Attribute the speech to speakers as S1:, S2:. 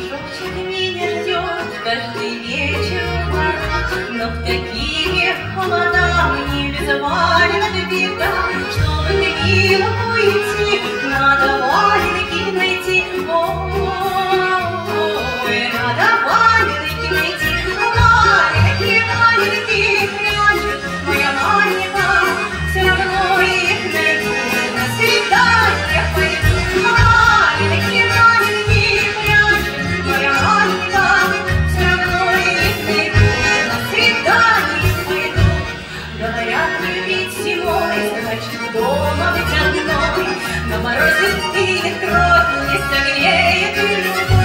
S1: Кружочек меня ждет каждый вечер, Но в такие холода мне без варят беда, Чтобы ты не быть зимой, значит дома быть одной. На морозе ты кровь не согреет и любовь.